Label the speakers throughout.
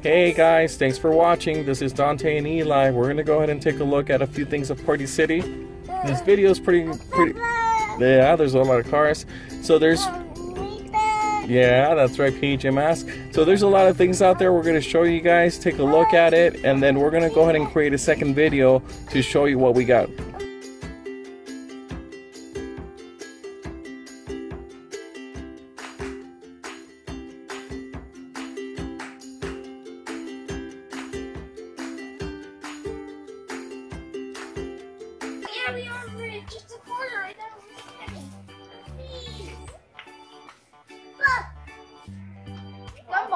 Speaker 1: Hey guys, thanks for watching. This is Dante and Eli. We're gonna go ahead and take a look at a few things of Party City. This video is pretty, pretty. Yeah, there's a lot of cars. So there's Yeah, that's right, PJ Mask. So there's a lot of things out there we're going to show you guys. Take a look at it, and then we're going to go ahead and create a second video to show you what we got.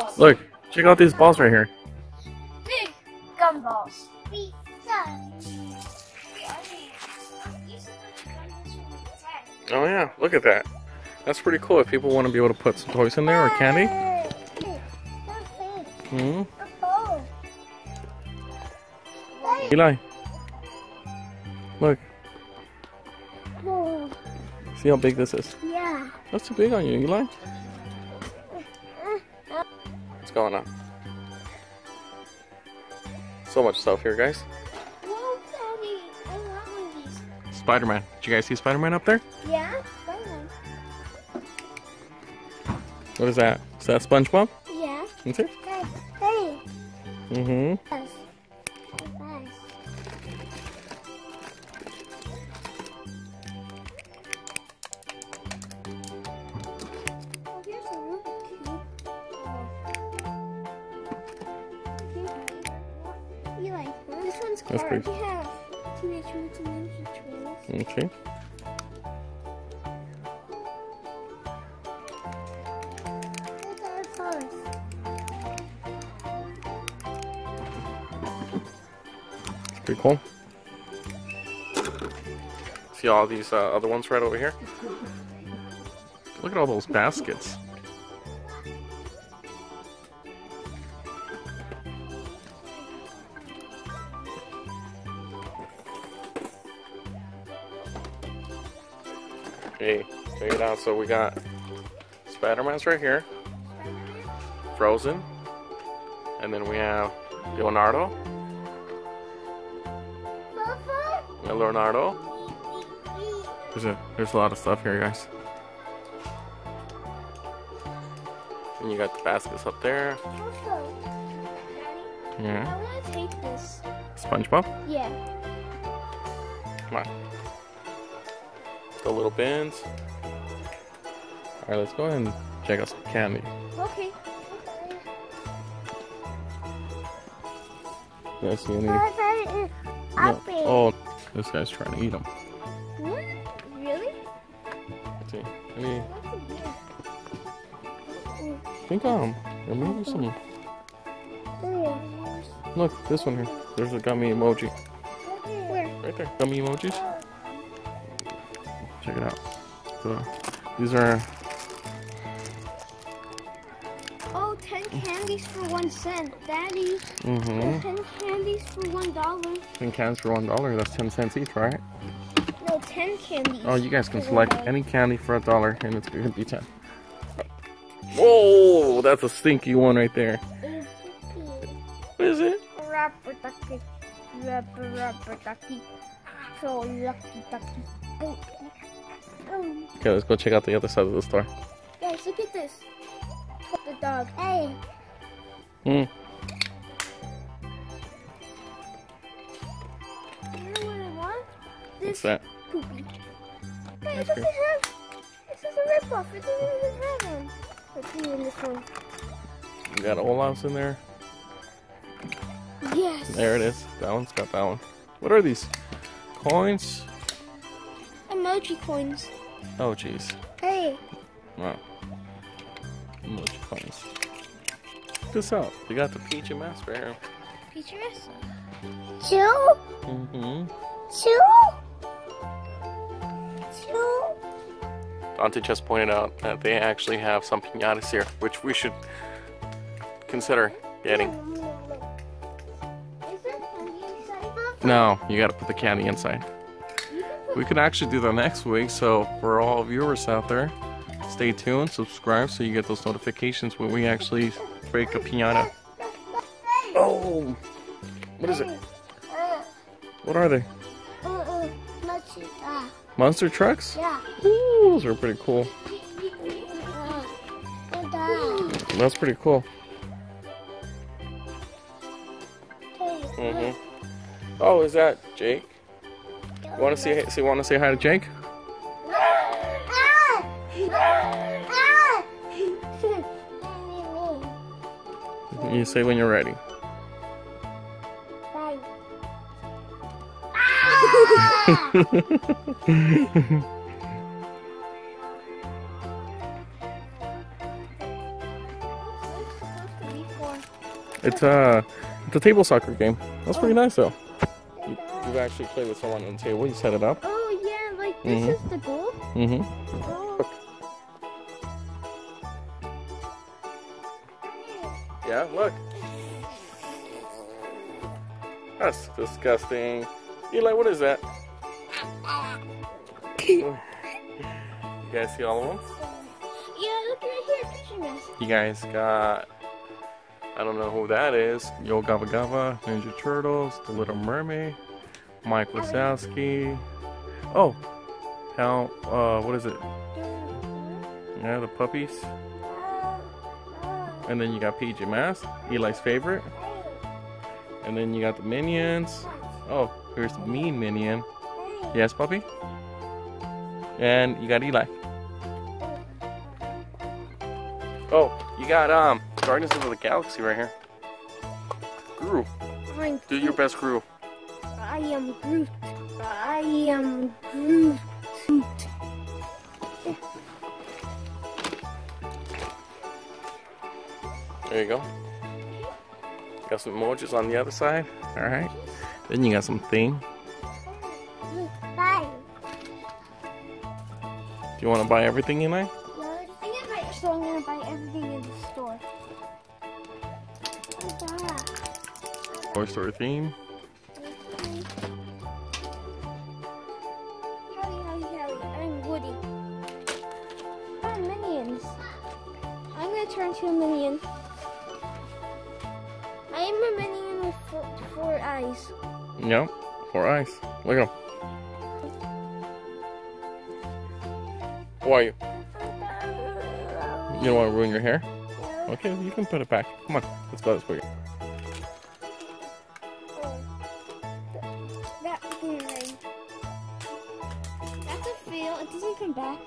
Speaker 2: Look.
Speaker 1: Look, check out these balls right here.
Speaker 2: Big gumballs.
Speaker 1: Oh yeah, look at that. That's pretty cool if people want to be able to put some toys in there or candy. Hmm. Eli, look, see how big this is.
Speaker 2: Yeah.
Speaker 1: That's too big on you, Eli. What's going on? So much stuff here, guys.
Speaker 2: Whoa, Daddy. I want one of these.
Speaker 1: Spider-Man. Did you guys see Spider-Man up there?
Speaker 2: Yeah? Fun.
Speaker 1: What is that? Is that SpongeBob?
Speaker 2: Yeah.
Speaker 1: That's it?
Speaker 2: Hey. Hey.
Speaker 1: Mm-hmm. That's pretty-
Speaker 2: have Teenage Mutant Ninja Turtles.
Speaker 1: Okay.
Speaker 2: Look at our cars.
Speaker 1: It's pretty cool. See all these uh, other ones right over here? Look at all those baskets. Hey, check it out. So we got Spider-Man's right here. Frozen. And then we have Leonardo.
Speaker 2: Papa?
Speaker 1: Yeah, Leonardo. There's a there's a lot of stuff here, guys. And you got the baskets up there. Yeah.
Speaker 2: I want to take this.
Speaker 1: SpongeBob.
Speaker 2: Yeah.
Speaker 1: Come on. The little bins. Alright, let's go ahead and check out some candy.
Speaker 2: Okay.
Speaker 1: Guys see any? No. Oh, this guy's trying to eat them.
Speaker 2: What? Really?
Speaker 1: Let's see. Any? Think of them. There may be some. Look, this one here. There's a gummy emoji.
Speaker 2: Where?
Speaker 1: Right there. Gummy emojis. Check it out. So, these are
Speaker 2: Oh, 10 candies for one cent. Daddy,
Speaker 1: mm-hmm.
Speaker 2: 10 candies for one dollar.
Speaker 1: 10 cans for one dollar. That's 10 cents each, right?
Speaker 2: No, 10 candies.
Speaker 1: Oh, you guys can select any candy for a dollar, and it's gonna be 10. Whoa, that's a stinky one right there. What is it?
Speaker 2: Rapper ducky. Rapper, rapper ducky. So lucky ducky.
Speaker 1: Okay, let's go check out the other side of the store.
Speaker 2: Guys, look at this. The dog. Hey.
Speaker 1: Hmm.
Speaker 2: You know what I want?
Speaker 1: What's that?
Speaker 2: poopy. Hey, it doesn't have. This is a ripoff. It doesn't even have one. Let's see in this one.
Speaker 1: You got Olaf's in there.
Speaker 2: Yes.
Speaker 1: There it is. That one's got that one. What are these? Coins?
Speaker 2: Emoji coins.
Speaker 1: Oh, jeez.
Speaker 2: Hey.
Speaker 1: Wow. Emoji coins. Check this out. They got the PJ Masks right here.
Speaker 2: Peachy mess. Two.
Speaker 1: Mm-hmm.
Speaker 2: Two. Two.
Speaker 1: Dante just pointed out that they actually have some pinatas here, which we should consider getting.
Speaker 2: Is there candy inside?
Speaker 1: No, you gotta put the candy inside.
Speaker 2: You can put
Speaker 1: We can actually do that next week, so for all viewers out there, stay tuned, subscribe so you get those notifications when we actually break a pinata. Oh! What is it? What are they? Monster trucks?
Speaker 2: yeah.
Speaker 1: Ooh, those are pretty cool. That's pretty cool.
Speaker 2: taste.
Speaker 1: hmm Oh, is that Jake? You want to say? So you want to say hi to Jake? You say when you're ready. It's a it's a table soccer game. That's pretty nice though. You, you actually play with someone on the table. You set it up.
Speaker 2: Oh yeah, like this
Speaker 1: Mhm.
Speaker 2: is the goal.
Speaker 1: Mm-hmm.
Speaker 2: Oh.
Speaker 1: Yeah, look. That's disgusting. Eli, what is that? you guys see all of them?
Speaker 2: Yeah, look right here, picture mess.
Speaker 1: You guys got. I don't know who that is. Yo Gabba Gabba, Ninja Turtles, The Little Mermaid, Mike Wazowski. Oh, how? Uh, what is it? Yeah, the puppies. And then you got PJ Masks, Eli's favorite. And then you got the minions. Oh, here's the mean minion. Yes, puppy. And you got Eli. Oh, you got um Guardians of the Galaxy right here.
Speaker 2: Groot,
Speaker 1: do your best Groot.
Speaker 2: I am Groot. I am Groot.
Speaker 1: There you go. Got some emojis on the other side. All right. Then you got some theme.
Speaker 2: Bye.
Speaker 1: Do you want to buy everything,
Speaker 2: gonna buy, so I'm gonna buy everything in the store.
Speaker 1: Toy Story theme. Yep. Four eyes. Look at. Who are you? Don't want to ruin your hair? Okay, you can put it back. Come on, let's go this way.
Speaker 2: That didn't. That's a fail. It doesn't come back.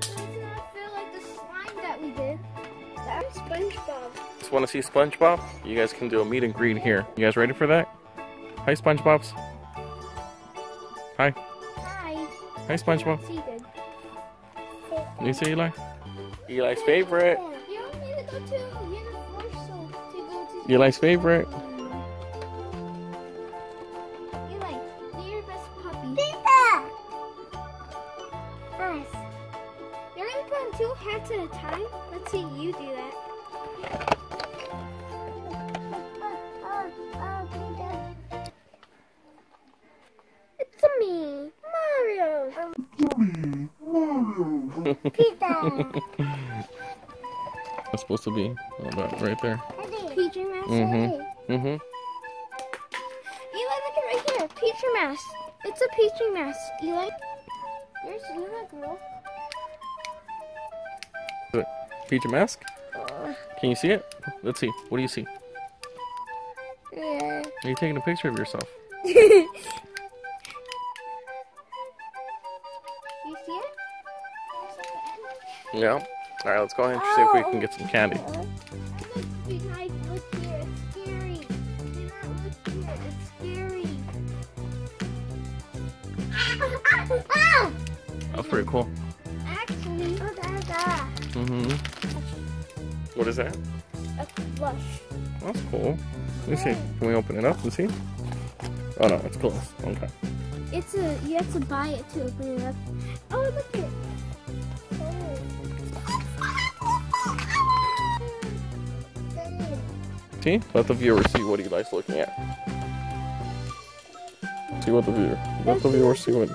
Speaker 2: Does not feel like the slime that we did. That's SpongeBob.
Speaker 1: Just want to see SpongeBob? You guys can do a meet and greet here. You guys ready for that? Hi, SpongeBob's. Hi.
Speaker 2: Hi.
Speaker 1: Hi, SpongeBob.
Speaker 2: Seated.
Speaker 1: You see Eli? Eli's favorite.
Speaker 2: You don't need to go to. You're the force so to go to.
Speaker 1: Eli's favorite.
Speaker 2: Mm-hmm. Eli, your best puppy. Pizza. Nice. You're gonna put on two hats at a time. Let's see you do that.
Speaker 1: Supposed to be about right there.
Speaker 2: PJ Masks.
Speaker 1: Mm-hmm. Mm-hmm.
Speaker 2: Eli, look at right here. Petri. It's a Petri mask. Eli, you're you're that girl.
Speaker 1: Peach mask?
Speaker 2: Uh,
Speaker 1: Can you see it? Let's see. What do you see?
Speaker 2: yeah.
Speaker 1: Are you taking a picture of yourself?
Speaker 2: you see it?
Speaker 1: Yeah. All right, let's go ahead and see if we can get some candy.
Speaker 2: Do not look here. It's scary. Do not look here. It's scary.
Speaker 1: That's pretty cool.
Speaker 2: Actually,
Speaker 1: Mm-hmm. What is that?
Speaker 2: A plush.
Speaker 1: That's cool. Let me see. Can we open it up and see? Oh no, it's closed. Okay.
Speaker 2: It's a you have to buy it to open it up. Oh look at it.
Speaker 1: See? Let the viewer see what Eli's looking at. See what the viewer. Let the viewers see what.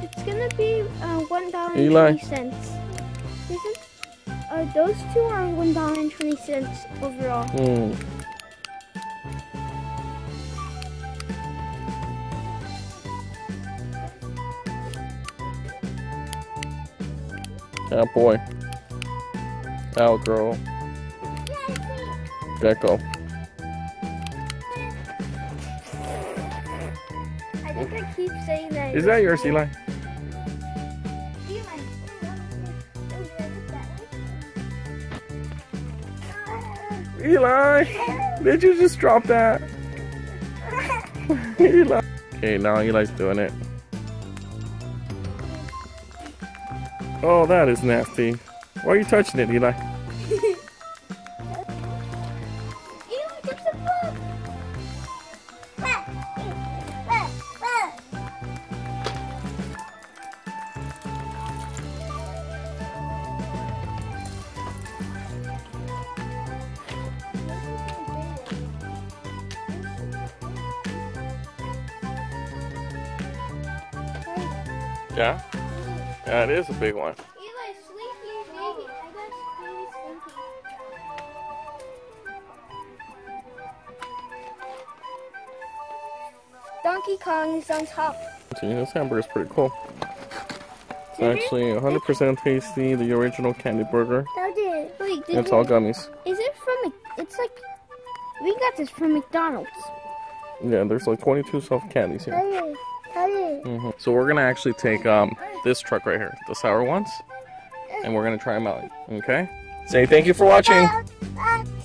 Speaker 2: It's gonna be uh, one dollar and twenty. Isn't? Uh, those two are one dollar and twenty cents overall.
Speaker 1: Hmm. Yeah, boy. Owl girl. Gecko.
Speaker 2: Think I keep saying that.
Speaker 1: Is that yours, Eli? Eli! Did you just drop that? Eli. Okay, now Eli's doing it. Oh, that is nasty. Why are you touching it, Eli? Yeah? Yeah, it is a big one.
Speaker 2: Eli, Slinky, baby. I got baby Slinky. Donkey Kong is on top.
Speaker 1: See, this hamburger is pretty cool. It's actually 100% tasty, the original candy burger.
Speaker 2: Daddy, wait,
Speaker 1: It's all gummies.
Speaker 2: is it from? It's like we got this from McDonald's.
Speaker 1: Yeah, there's like 22 soft candies here.
Speaker 2: Daddy.
Speaker 1: hmm So we're gonna actually take um this truck right here, the sour ones, and we're gonna try them out. Okay? Say thank you for watching.